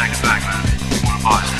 Jack Blackman. You wanna buy